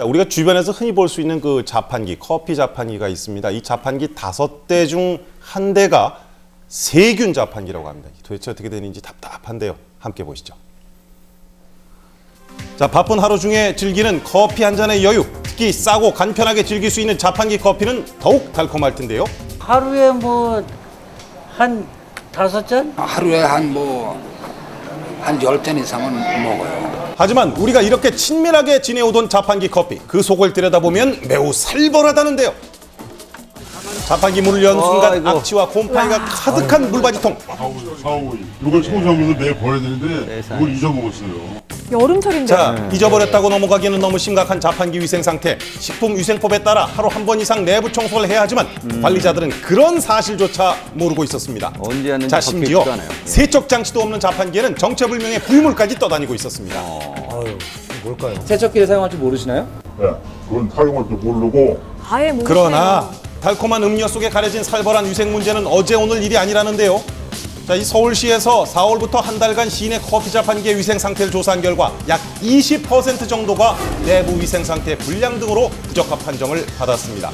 자, 우리가 주변에서 흔히 볼 수 있는 그 자판기, 커피 자판기가 있습니다. 이 자판기 다섯 대 중 한 대가 세균 자판기라고 합니다. 도대체 어떻게 되는지 답답한데요. 함께 보시죠. 자, 바쁜 하루 중에 즐기는 커피 한 잔의 여유, 특히 싸고 간편하게 즐길 수 있는 자판기 커피는 더욱 달콤할 텐데요. 하루에 뭐 한 다섯 잔? 하루에 한 뭐 한 열잔 이상은 먹어요. 하지만 우리가 이렇게 친밀하게 지내오던 자판기 커피 그 속을 들여다보면 매우 살벌하다는데요. 자판기 문을 연 순간 아이고. 악취와 곰팡이가 가득한 물바지통. 사오이, 사오이. 이걸 청소하면서 내일 버려야 되는데 그걸 잊어먹었어요. 여름철인데. 자, 잊어버렸다고 넘어가기에는 너무 심각한 자판기 위생 상태. 식품위생법에 따라 하루 한 번 이상 내부 청소를 해야 하지만 관리자들은 그런 사실조차 모르고 있었습니다. 언제 하는지 자, 심지어. 세척 장치도 없는 자판기에는 정체불명의 부유물까지 떠다니고 있었습니다. 세척기를 사용할 줄 모르시나요? 네, 그건 사용할 줄 모르고 아예 모르시네요. 그러나 달콤한 음료 속에 가려진 살벌한 위생 문제는 어제 오늘 일이 아니라는데요. 자, 이 서울시에서 4월부터 한 달간 시내 커피 자판기의 위생 상태를 조사한 결과 약 20% 정도가 내부 위생 상태 불량 등으로 부적합 판정을 받았습니다.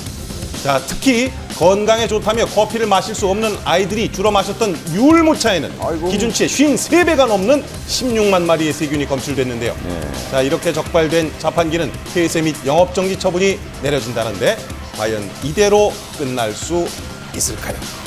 자, 특히 건강에 좋다며 커피를 마실 수 없는 아이들이 주로 마셨던 유울무차에는 기준치의 53배가 넘는 16만 마리의 세균이 검출됐는데요. 자, 이렇게 적발된 자판기는 폐쇄 및 영업정지 처분이 내려진다는데 과연 이대로 끝날 수 있을까요?